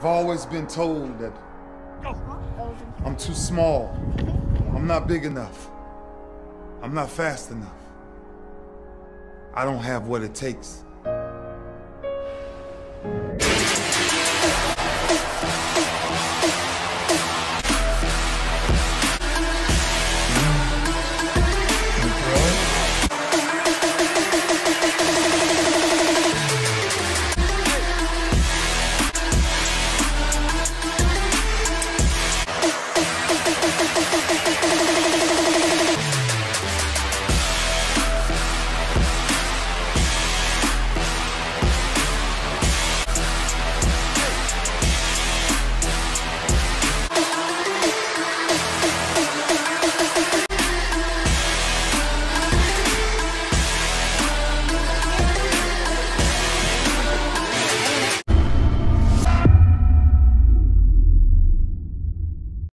I've always been told that I'm too small. I'm not big enough. I'm not fast enough. I don't have what it takes.